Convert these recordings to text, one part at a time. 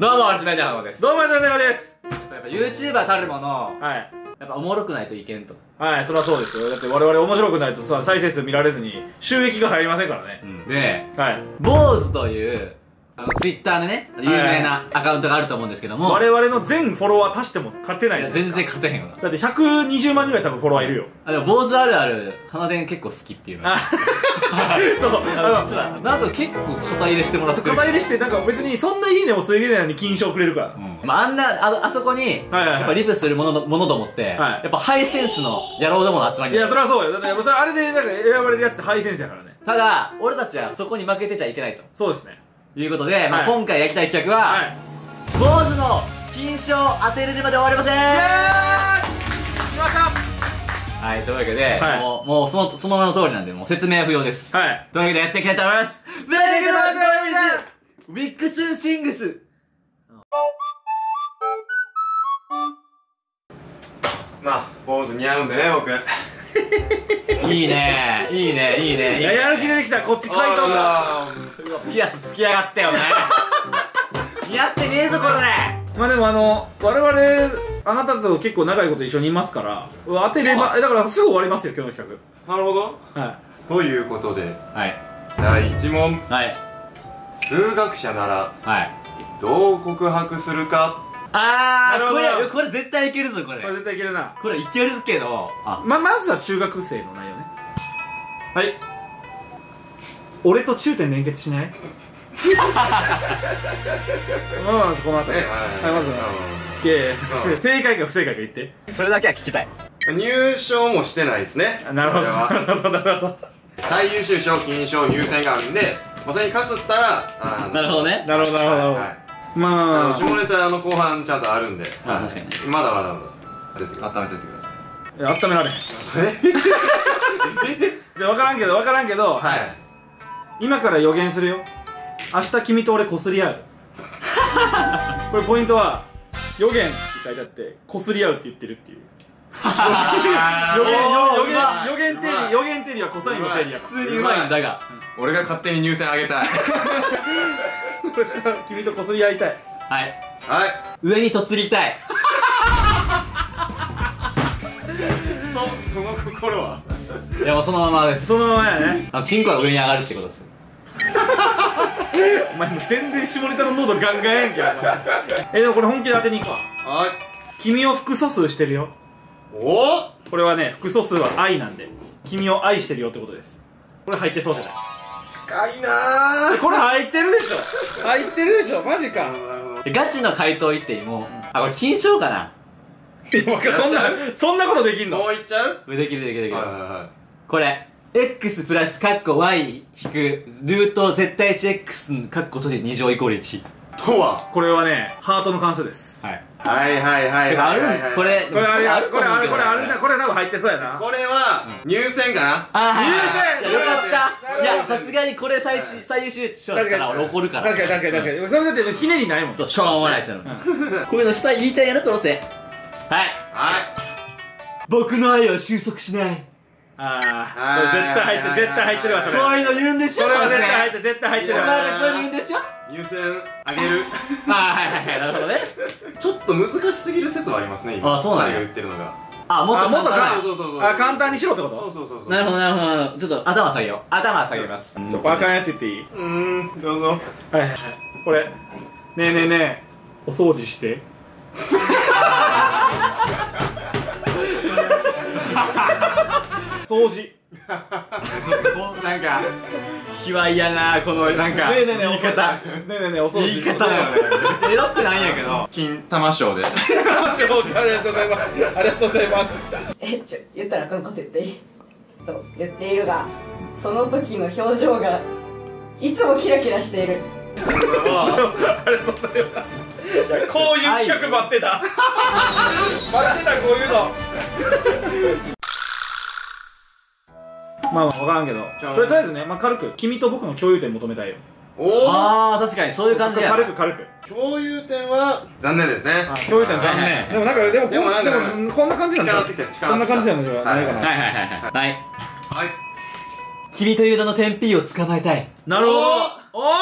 どうも、アルスメデです。どうも、ザネオです。やっぱ YouTuber たるもの、はい。やっぱおもろくないといけんと。はい、そりゃそうですよ。だって我々面白くないとさ、再生数見られずに収益が入りませんからね。で、はい。坊主という、あの、Twitter でね、有名なアカウントがあると思うんですけども、我々の全フォロワー足しても勝てないい全然勝てへんよな。だって120万人ぐらい多分フォロワーいるよ。あ、でも坊主あるある、花電結構好きっていうのそう。あの実は、なんか結構肩入れしてもらって肩入れして、なんか別にそんないいねもついてないのに金賞くれるから。うんまあ、あんな、あのあそこに、やっぱリプするもののものと思って、はいやっぱハイセンスの野郎どもの集まりいや、そりゃそうよ。だってやっぱそれあれでなんか選ばれるやつってハイセンスやからね。ただ、俺たちはそこに負けてちゃいけないとそうですね。いうことで、まあ、はい今回やりたい企画は、はい。坊主の金賞当てれるまで終わりませんイエーイ来ましたはい、というわけで、はいもう、もうその、その名の通りなんで、もう説明は不要です。はい。というわけでやっていきたいと思います。ブレイクダンスウィックスシングスまあ、坊主似合うんでね、僕。いいねいいねいいねいいいや、る気出てきた。こっち回答が。あピアスつきやがったよね似合ってねえぞこれまあでもあの、我々、あなたと結構長いこと一緒にいますから、当てれば、だからすぐ終わりますよ、今日の企なるほど。画。はい。ということで、はい第1問。はい数学者なら、はいどう告白するか？あーこなるほどれこれ絶対いけるぞこれこれ絶対いけるな。これいけるけどあま、まずは中学生の内容ね。はい。俺と中点連結しない？まあまずこの後。り。ね。はい、まずは。いやいやうん。正解か不正解か言って。それだけは聞きたい。入賞もしてないですね。あなるほど。なるほど、なるほど。最優秀賞、金賞、入選があるんで、まあそれにかすったら、なるほどね。なるほど、なるほど、なるほど。はい。まあ。下ネタの後半ちゃんとあるんで、はい。あ確かにね。まだまだまだ温めてってください。あ、いや温められへん。で、わからんけど、わからんけど、はい今から予言するよ。明日君と俺こすり合う。これポイントは予言って書いてあってこすり合うって言ってるっていう。予言予言予言定うまい。理予言定理はコサインの定理やか普通にうまいんだが。俺が勝手に入選あげたい。君とこすり合いたい。はい。はい。上にとつりたい。とその心は？いやもうそのままです。そのままやね。あのチンコが上に上がるってことです。お前もう全然下ネタの濃度ガンガンやんけお前。えでもこれ本気で当てに行くわはい。君を複素数してるよ。お？おこれはね複素数は愛なんで。君を愛してるよってことです。これ入ってそうじゃない？近いな。えこれ入ってるでしょ。入ってるでしょマジか。ガチの回答言ってもあこれ金賞かな？そんなそんなことできんの？もういっちゃう？できるできるできるはいはい。はこれ x プラスカッコ y 引くルート絶対値 x カッコ閉じ2乗イコール1いとは？これはねハートの関数です。はい。はいはいはいはいはいはい。これこれあれあるとこれあれこれあれだこれ多分入ってそうやな。これは入選かな？あー。はいはい優先いやよかった。いやさすがにこれ最終最優秀賞だったら俺怒るから。確かに確かに確かに。それだってひねりないもん。そうしょうもないっての。こういうの下言いたいやろどうせはい。はい僕の愛は収束しない。ああそれ絶対入ってる絶対入ってるわそれ。こういうの言うんでしょそれは絶対入っってる絶対入ってるわ。お前らこういうの言うんでしょ？入選あげる。あはいはいはいなるほどね。ちょっと難しすぎる説はありますね今。あそうなんや。言ってるのが。あもっとあもっと簡単かそうそうそうそう。あ簡単にしろってこそうとそうそうそう。なるほどなるほど。なるほどちょっと頭下げよう。頭下げます。ちょバカなやつ言っていい？うーんどうぞ。はいはいはい。これ。ねえねえねえ。お掃除して掃除。なんか卑猥やなこのなんかねえねえねえ言い方。ねえねえねえお掃除。言い方だよね。別にエロくないんやけど。金玉賞で。ありがとうございます。ありがとうございます。えちょ言ったらあかんこと言っていい？そう言っているがその時の表情がいつもキラキラしている。ありがとうございます。いやこういう企画待ってた。待ってたこういうのまあまあ分からんけど。とりあえずね、まあ、軽く君と僕の共有点求めたいよ。おおああ確かにそういう感じや軽く軽く。共有点は残念ですね。あ共有点残はいはい。はい念でもなんかでもこでもなんかでもこんな感じなんだ力ってきた力こんな感じななんじゃないかな、はいはいはい。はいはいはい。はい。君という名の天 P を捕まえたい。なるほど。おー。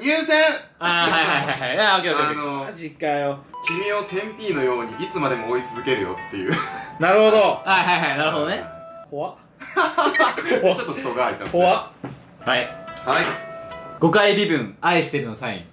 入選あーはいはいはいはい。あーオッケーオッケーのマジかよ。君を天 P のようにいつまでも追い続けるよっていう。ちなるほど。はいはいはいなるほどね。怖っょっとストが入ったんですね。怖っ。はい。はい。5回微分愛してるのサイン。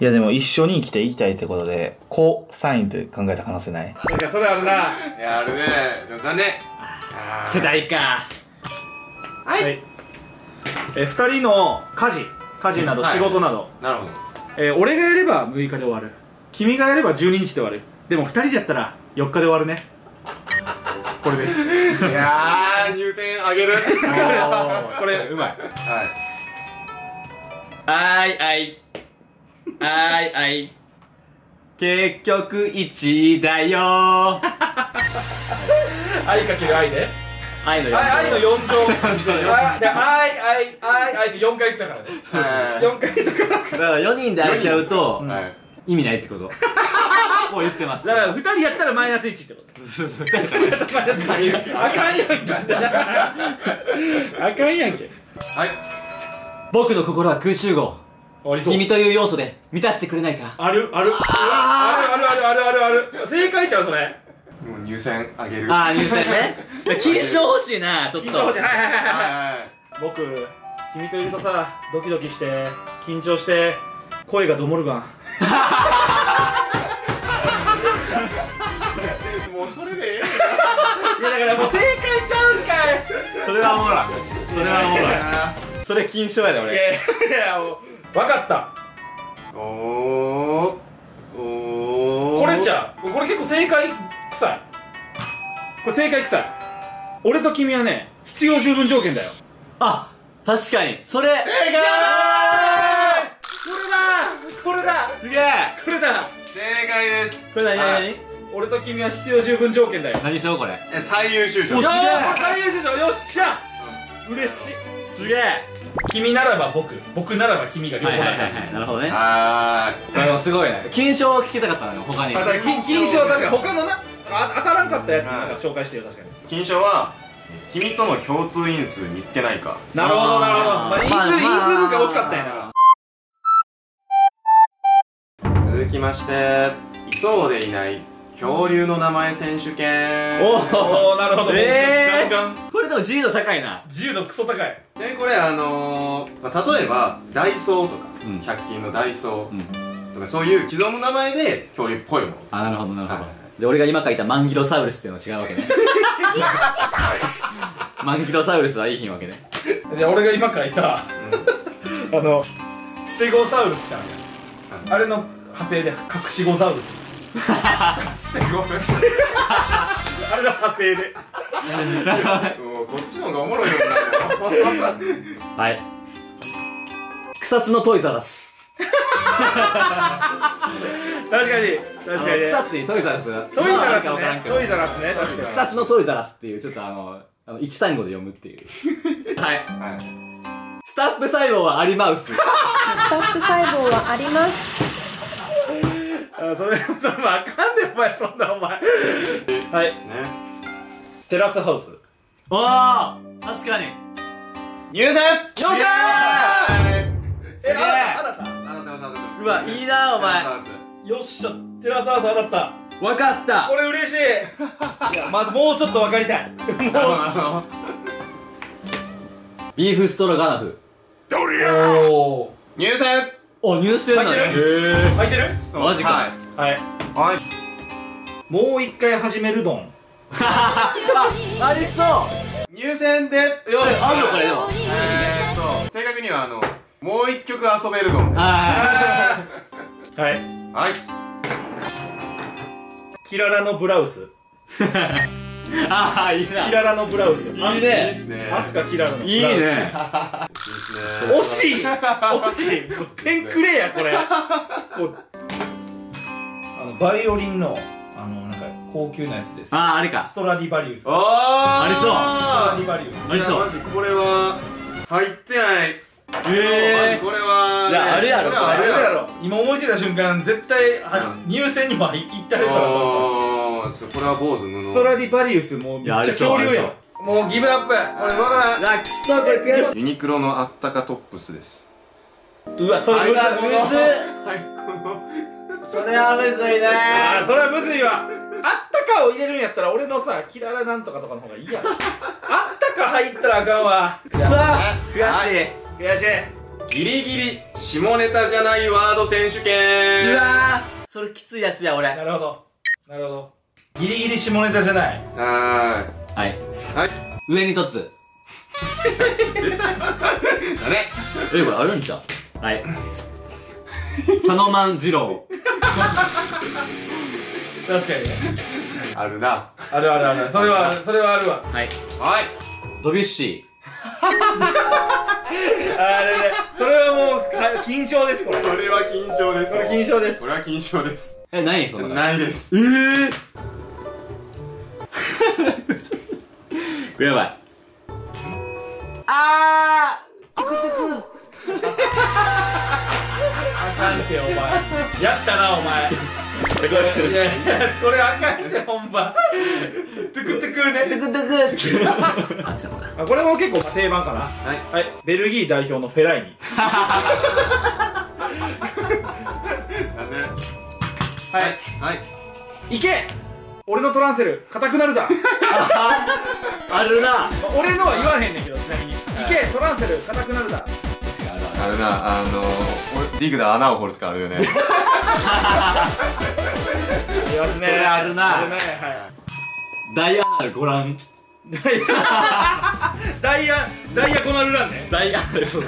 いやでも一緒に生きていきたいってことで、コサインって考えた可能性ない？なんかそれあるな。やるね。でも残念。世代か。はい。え二人の家事。家事などはい。仕事など、なるほど。えー俺がやれば6日で終わる。君がやれば12日で終わる。でも2人でやったら4日で終わるねこれです。いやー入選あげる。はこれうまい。い。あいあい。あいあい。結局1だよ。愛かける愛で愛の4愛愛の4乗 愛愛愛愛って4回言ったからね。はい。4回言ったから。だから4人で愛し合うとはい意味ないってこと。もう言ってます。だから2人やったらマイナス1ってこと。そうそう二人からマイナス1あかんやんけあかんやんけ。はい。僕の心は空集合君という要素で満たしてくれないかある。ある。あるあるあるあるあるある。正解ちゃうそれ。もう入選あげる。ああ入選ね。金賞欲しいなちょっと。緊張しはいはいはいはい。は僕君といるとさドキドキして緊張して声がどもるがん。いもうそれでええいやだからもう正解ちゃうんかい。それはおもろい。それはおもろいなそれ金賞やで俺。いやいやもう分かった。おー。おー。これちゃう。これ結構正解臭い。これ正解臭い。俺と君はね必要十分条件だよ。あ確かに。それ正解です。これ何？はい。何俺と君は必要十分条件だよ。よ何しようこれ。え最優秀賞。ーおすげえ。これ最優秀賞。よっしゃ。嬉しい。すげえ。君ならば僕。僕ならば君が両はいはいはい方だったんですはい。なるほどね。はあでもすごいね。金賞を聞きたかったのよ他に。金金賞は確かに他のなあ当たらんかったやつはい。なんか紹介してよ確かに。ーい金賞は君との共通因数見つけないか。なるほどなるほど。まあ因数まあ。因数分が惜しかったんやな。続きましていそうでいない恐竜の名前選手権。おおおなるほど。えー。ガンガン。これでも自由度高いな。自由度クソ高い。でこれあのーまあ、例えばダイソーとか、うん。100均のダイソうん。ーとかそういう既存の名前で恐竜っぽいもの。あなるほどなるほど、はいで俺が今書いたマンギロサウルスっていうのは違うわけね。マンギロサウルスはいいひんわけね。じゃあ俺が今書いたあのステゴサウルスってあるやん。あれの派生で隠しゴザウルスすごいあれの派生で。こっちの方がおもろいよな。はい。草津のトイザラス確かに確かに。草津にトイザラスがトイザラスね。トイザラスね確かに。草津のトイザラスっていうちょっとあのあの一単語で読むっていう。はい。はい。スタップ細胞はアリマウス。スタッフ細胞はあります。あそれ それもあかんでお前そんなお前。はい。ね。テラスハウス。よおお確かに。入選！っしゃー！はいえすげえあなたあなあなた。のうわいいなお前。たよっしゃ。テラスハウス当たった。分かった。これ嬉しい。いやまずもうちょっと分かりたい。もビーフストロガナフ。うおお入選お入選なの入ってる？入ってる？マジか。はい。はい。はいもう一回始めるドンあありそう。入選で。よし。あるのこれでもえーっと正確にはあのもう一曲遊べるのであはい。はい。キララのブラウス。ー あーいいな。キララのブラウス。いいいいねですね。アスカキララのブラウス。いいねね。惜しい。惜しい。もう点くれやこれ。こう。あのバイオリンのあのなんか高級なやつです。あーあれか。ストラディバリウス。ストあー。ありそう。ラディバリウス。ありそう。マジこれは入ってない。えマジこれはいやあるやろ。これはああれやろ。ろ今思いついた瞬間絶対はう入選には行ったれた。らちょっとこれは坊主布ストラディバリウスもうめっちゃ恐竜やんもうギブアップ。これわからんうわくそこれ悔しいユニクロのあったかトップスです。うわそれむずい。むずっそれはむずいあねーそれはむずいわ。あったかを入れるんやったら俺のさキララなんとかとかの方がいいやん。あったか入ったらあかんわ。くそ。悔しい。悔しい。ギリギリ下ネタじゃないワード選手権。うわー。それきついやつや俺。なるほど。なるほど。ギリギリ下ネタじゃない。ははいーい。はい。上に凸だね。えこれあるんちゃう？はい。佐野万次郎。確かにね。あるな。あるあるある。それはそれはあるわ。はい。はい。ドビュッシ あれねそれはもうか金賞ですこれ。ここれは金賞ですれ金賞です。これは金賞です。ーえ何そのないです。ええこれやばい。ああかんってお前。やったなお前。これいやいやこれあかんってほんま。トゥクトゥクね。ートゥクトゥク。これも結構まあ定番かな。はい。はい。ベルギー代表のフェライニ。はい。はい。いけ俺のトランセル硬くなるだ。あるな。俺のは言わへんねんけどちなみに。い。けトランセル硬くなるだ。あるな。あの俺ディグで穴を掘るとかあるよね。ありますね。あるな。あるねはダイアナルご覧。い ダイヤダイヤゴナルランね。ダイアナルそう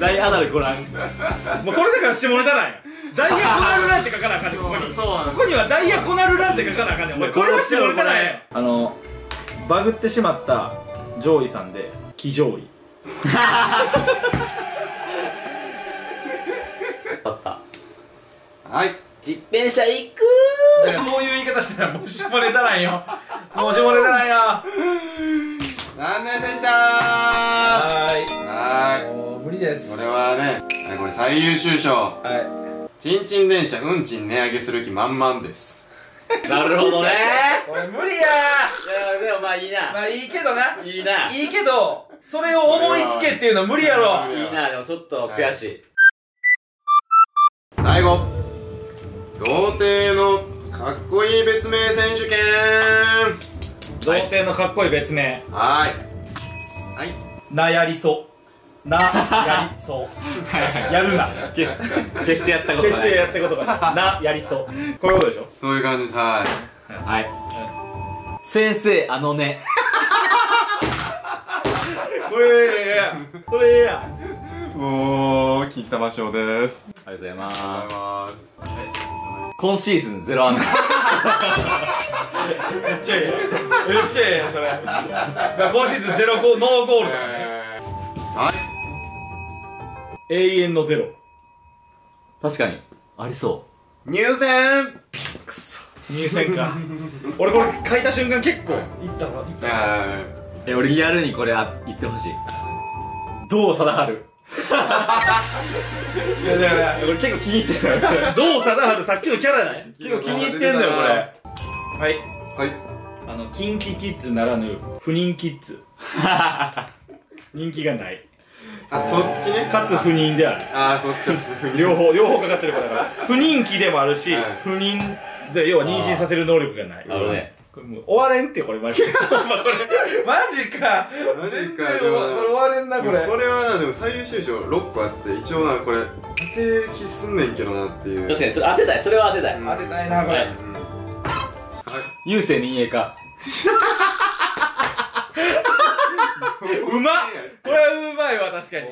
ダイアナルご覧。もうそれだから下ネタなんや。ダイヤコナルランって書かなあかんねんここに。そうなんここにはダイヤコナルランって書かなあかんねん。お前 これは下ネタなんや。あのバグってしまった上位さんで騎乗位。あった。はい実験者行くそういう言い方したらもう下ネタなんよ。もう下ネタなんよ。残念でした。ははーい。もう無理です。いこれはねはいこれ最優秀賞。はちんちん電車運賃値上げする気満々です。なるほどね。い これ無理や。いやでもまあいいな。まあいいけどな。いいな。いいけどそれを思いつけっていうの無理やろ。いいなでもちょっと悔しい。最後童貞のかっこいい別名選手権。童貞のかっこいい別名。はーい。はい。なやりそ。うなやりそ。う やるな。決し決してやったことない決してやったことが。ない なやりそ。うこういうことでしょ？そういう感じです。はい。はい。先生あのね。これええやん。これええやん。おー金玉賞です。ありがとうございまありがとうございます今シーズンゼロアンダーめっちゃええめっちゃええやんそれ。今シーズンゼロゴーノーゴールねえーはい。永遠のゼロ。確かに。ありそ入選。入選か。俺これ書いた瞬間結構いったわいったわ。はうえ俺リアルにこれあ言ってほしい。どう貞治？いやだからこれ結構気に入ってるどう貞治さっきのキャラだね。結構気に入ってんだよこれ。はい。はい。あのキンキキッズならぬ不妊キッズ。人気がない。あそっちね。かつ不妊である。あーそっち両方両方かかってるから。不妊期でもあるしはい。不妊で要は妊娠させる能力がない。なるほどねこれもう終われんってこれマジこれ マジか。マジかでもこれ終われんなこれ。これはなでも最優秀賞6個あって一応なこれ当てる気すんねんけどなっていう。確かにそれ当てたい。それは当てたい、うん。当てたいなこれ。はい郵政民営化うまっ。これはうまいわ確かに。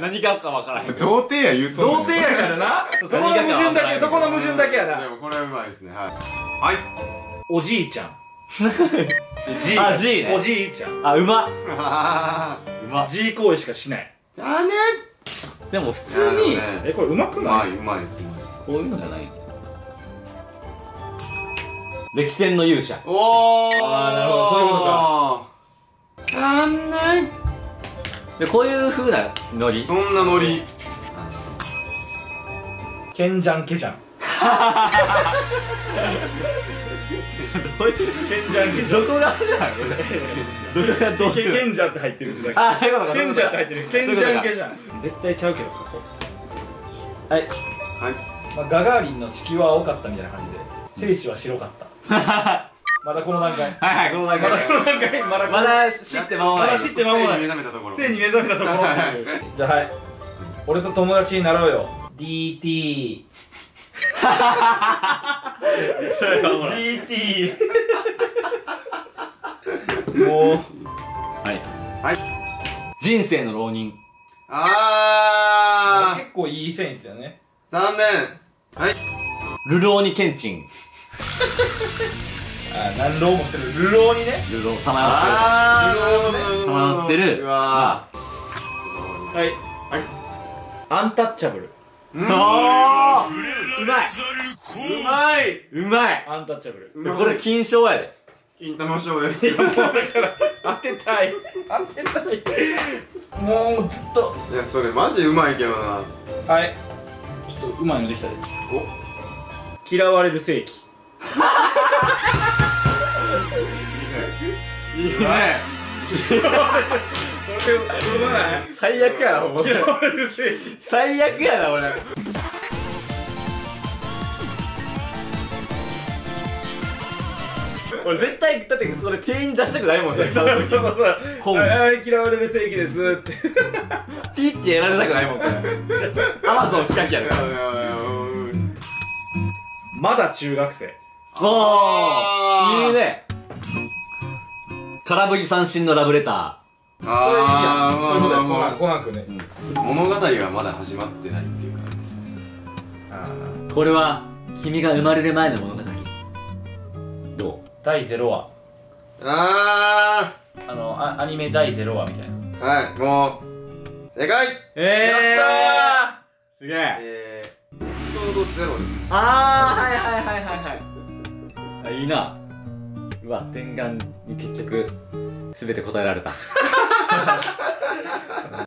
何がかわからへん童貞や言うとんねん。童貞やからな。そこの矛盾だけそこの矛盾だけやでなもこれはうまいですね。はい。はい。おじいちゃん G あ G ね。おじいちゃん。あうま。っあうま。っ G 行為しかしない。ーだねでも普通に。えこれうまくうない？うまいですうまいですこういうのじゃない。歴戦の勇者。おー。あーなるほどそういうことか。残念。でこういう風なノリ。そんなノリ。ケンジャンケジャン そういう賢者んけじゃどこがあれなのどこがどうけ賢者って入ってるってだけ。あそういうことか。賢者って入ってる。賢者んけじゃん絶対ちゃうけどここ。はい、はい。まあ、ガガーリンの地球は青かったみたいな感じで精子は白かった。まだこの段階。はいはいこの段まだ階この段階まだまだ知って間もない。まだ知って間もない。目覚めたところ。性に目覚めたところ。じゃあはい。俺と友達になろうよ。DT それはほら。DT もうはい。はい。人生の浪人。あ結構いい線いってたね。ー残念。はい。流浪にケンチン。あ何浪もしてる。流浪にね。流浪さまよあーなるさまよってる。うわはい。はい。アンタッチャブルうまい。ううまいうまいアンタッチャブル。これ金賞やで。金玉賞です。もうだから当てたい。当てたい。もうずっと。いやそれマジうまいけどな。はい。ちょっとうまいのできたで。嫌われる世紀。いいね 最悪やな最悪やな俺俺絶対だってそれ店員に出したくないもんそれ本あれ嫌われる世紀ですってピッてやられたくないもんこれアマゾン不可避やるまだ中学生おー。いいね。空振り三振のラブレタそれいいやんあそういうことやーまあまあまコナン君ね。あ物語はまだ始まってないっていう感じですね。ー。これは君が生まれる前の物語。ど第0話。ああのあアニメ第0話みたいな。ーはいもう。正解。うえやっすげえ。えー、エピソードゼロです。あーはいはいはいはいはい。あいいな。うわ念願に結局全て答えられた ハハハハ!